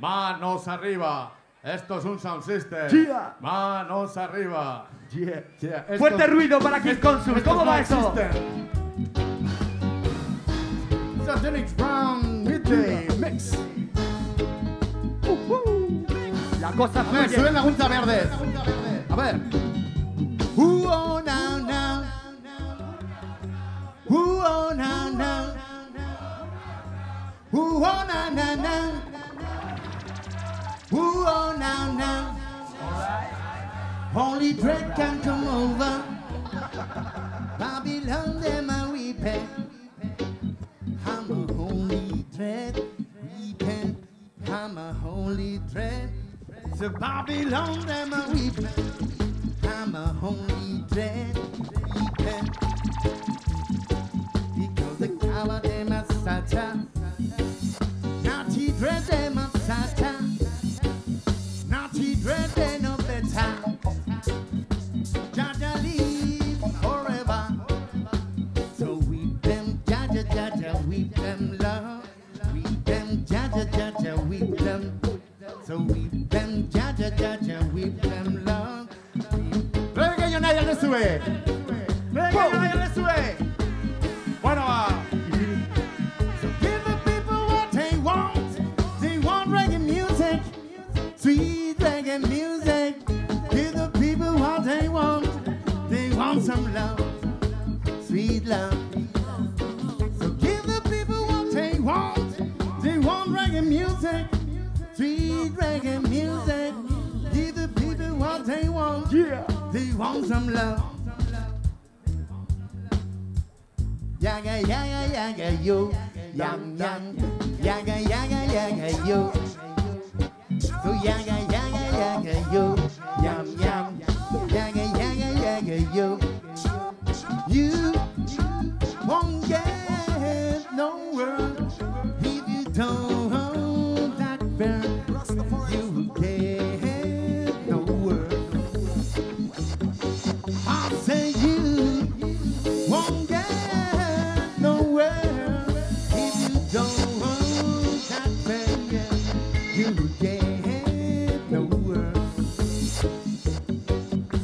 Manos arriba. Esto es un sound system. Yeah. Manos arriba. Yeah. Yeah, esto- Fuerte ruido para esto- Consul. ¿Cómo va eso? Brown DJ Mix. La cosa A ver, suben la Gunza Verdes. A ver. Uh, oh, now, now. Uh, oh, now, now. Uh, oh, now, now, Holy dread can come over. Babylon, them a weeping. I'm a holy dread weeping. I'm a holy dread. So Babylon, them a weeping. I'm a holy dread weeping. Jah Jah, weep them. So weep them, Jah Jah, Jaja, weep them, love. Venga, yo nadie le sube. Venga, yo nadie le sube. Bueno, va. So give the people what they want. They want reggae music, sweet reggae music. Give the people what they want. They want some love, sweet love. Sweet reggae music. Give the people what they want. Yeah. They want some love. Yaga yaga yaga yo, yam yam, yaga yaga yaga yo. So yaga yaga You will get nowhere. I say you won't get nowhere if you don't hold that finger. You get nowhere.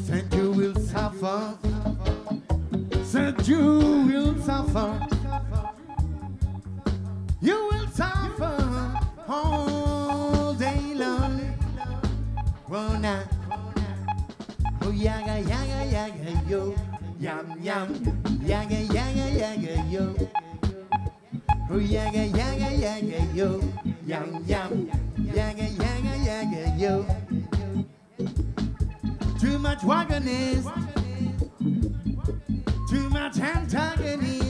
Said you will suffer. Said you will suffer. You will suffer Now. Oh yaga yaga yaga yo, yum yum, yaga yaga yaga yo. Oh yaga yaga yaga yo, yum yum, yaga yaga yaga yo. Too much wagonist, too much antagonist.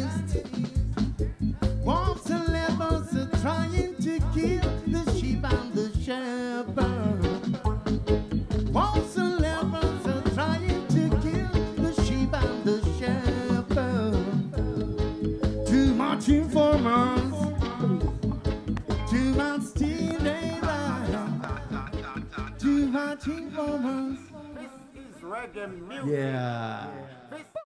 Too much informers, too much stealing, too much informers. Yeah. This